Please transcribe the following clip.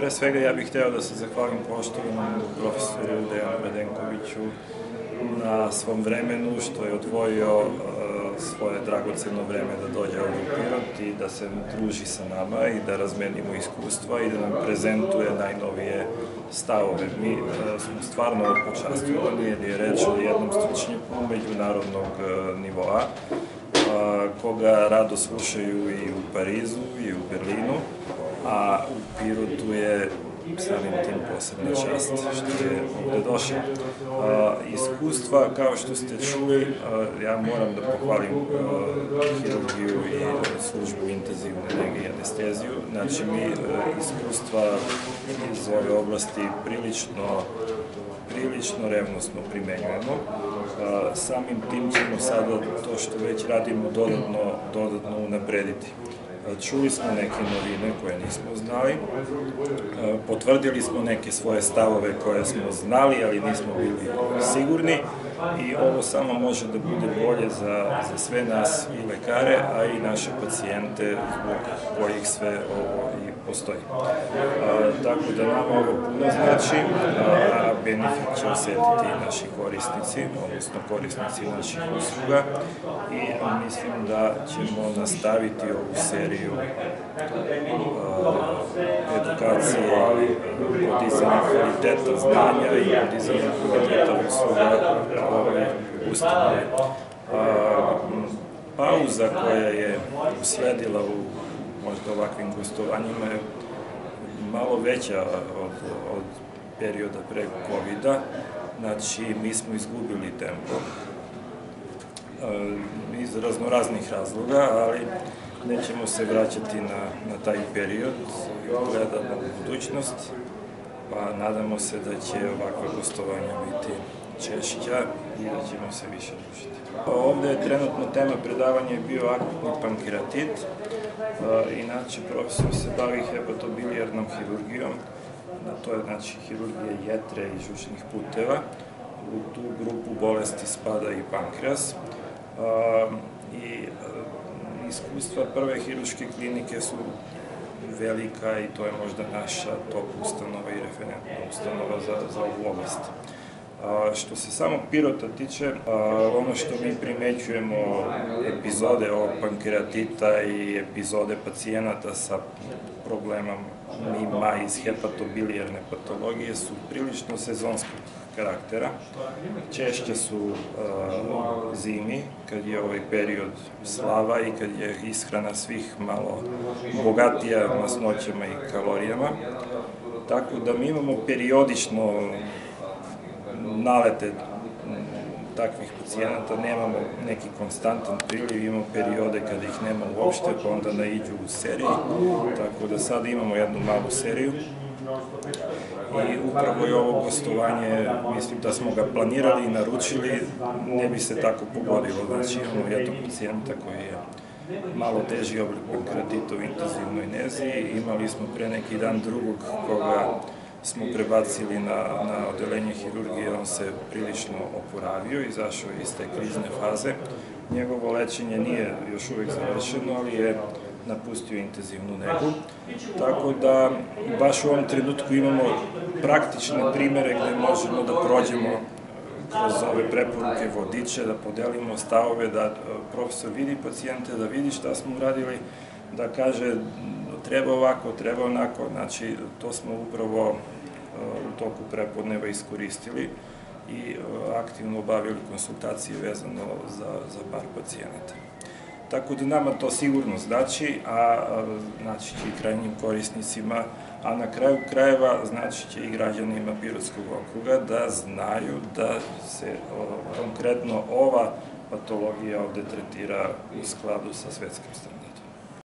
pre svega ja bih hteo da se zahvalim poštovanom profesoru Dejanu Bedenkoviću na svom vremenu što je odvojio uh, svoje dragoceno vreme da dođe ovdje u Pirot i da se druži sa nama i da razmenimo iskustva i da nam prezentuje najnovije stavove. Mi uh, smo stvarno počastvovani jer je reč o jednom stručnjaku međunarodnog uh, koga rado slušaju i u Parizu i u Berlinu, a u Pirotu je samim tim posebna čast što je ovde došao. iskustva, kao što ste čuli, ja moram da pohvalim hirurgiju i službu intenzivne nege i anesteziju. Znači, mi iskustva iz ove oblasti prilično prilično revnosno primenjujemo. Samim tim ćemo sada to što već radimo dodatno, dodatno unaprediti. Čuli smo neke novine koje nismo znali, potvrdili smo neke svoje stavove koje smo znali, ali nismo bili sigurni. I ovo samo može da bude bolje za, za sve nas i lekare, a i naše pacijente zbog kojih sve ovo i postoji. A, tako da nam ovo puno znači, a benefit će osetiti naši korisnici, odnosno korisnici naših usluga i mislim da ćemo nastaviti ovu seriju a, edukacije, podizanja kvaliteta znanja i podizanja kvaliteta usluga ove ustanove. Pauza koja je usledila u možda ovakvim gostovanjima je malo veća od, od perioda pre COVID-a, znači mi smo izgubili tempo iz raznoraznih razloga, ali nećemo se vraćati na, na taj period, gledamo u budućnost, pa nadamo se da će ovakva gostovanja biti češća i da ćemo se više družiti. Ovde je trenutno tema predavanja je bio akutni pankreatit. Inače, profesor se bavi hepatobilijarnom hirurgijom. To je znači hirurgija jetre i žučnih puteva. U tu grupu bolesti spada i pankreas. I iskustva prve hiruške klinike su velika i to je možda naša top ustanova i referentna ustanova za, za ovu oblast. A, što se samog pirota tiče, ono što mi primećujemo epizode ovog pankreatita i epizode pacijenata sa problemom mima iz hepatobilijarne patologije su prilično sezonskog karaktera. Češće su zimi, kad je ovaj period slava i kad je ishrana svih malo bogatija masnoćama i kalorijama. Tako da mi imamo periodično nalete takvih pacijenata, nemamo neki konstantan priliv, imamo periode kada ih nema uopšte, pa onda naiđu u seriji, tako da sad imamo jednu malu seriju. I upravo je ovo gostovanje, mislim da smo ga planirali i naručili, ne bi se tako pogodilo, znači imamo jednog pacijenta koji je malo teži oblik pankreatita u intenzivnoj nezi, imali smo pre neki dan drugog koga smo prebacili na, na odelenje hirurgije, on se prilično oporavio, izašao iz te krizne faze. Njegovo lečenje nije još uvek završeno, ali je napustio intenzivnu negu. Tako da baš u ovom trenutku imamo praktične primere gde možemo da prođemo kroz ove preporuke vodiče, da podelimo stavove, da e, profesor vidi pacijente, da vidi šta smo uradili, da kaže treba ovako, treba onako, znači to smo upravo uh, u toku prepodneva iskoristili i uh, aktivno obavili konsultacije vezano za, za par pacijenata. Tako da nama to sigurno znači, a znači će i krajnjim korisnicima, a na kraju krajeva znači će i građanima Pirotskog okruga da znaju da se konkretno ova patologija ovde tretira u skladu sa svetskim standardima.